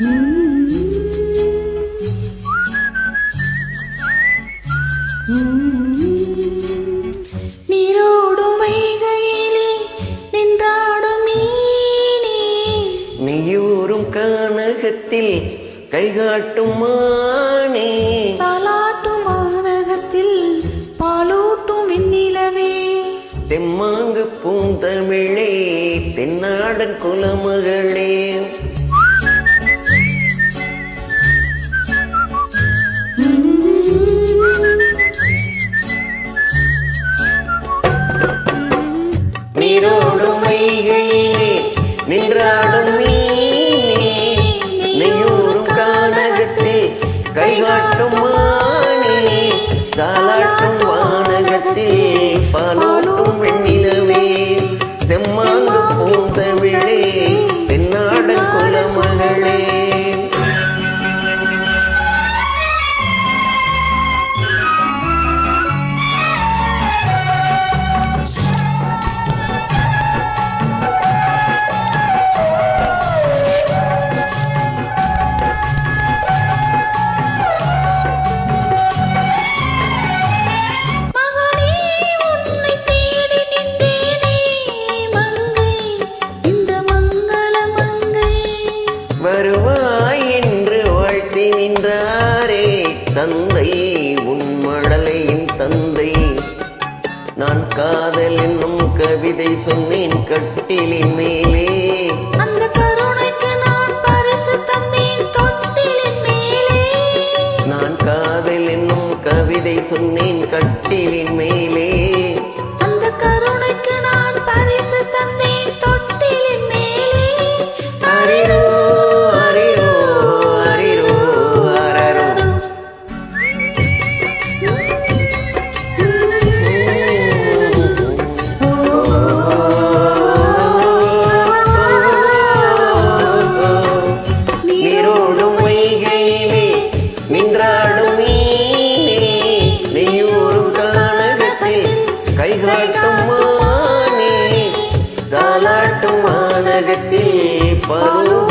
நீயூரும் கானகத்தில் கைகாட்டும் மானே. தாலாட்டும் மாநகத்தில் பாலூட்டும் வெண்ணிலவே. தெம்மாங்கு பூந்தமிழே தென்னாடன் குலமகளே நின்றாடும் மீனே நெய்யூரும் கானகத்தில் கைகாட்டும் மானே தாளாட்டும் வானகத்தில் பாலோட்டும் வெண்ணிலவே செம்மாங்கு பூந்தமிழே காதல் என்னும் கவிதை சொன்னேன் கட்டிலின் மேலே. அந்த கருணைக்கு நான் பரிசு தந்தேன் தொட்டிலின் மேலே. நான் காதல் என்னும் கவிதை சொன்னேன் கட்டிலின் மேலே. அந்த கருணைக்கு நான் பரிசு தந்தேன் தொட்டிலின் மேலே. தாலாட்டும் வானகத்தில் பாலூட்டும்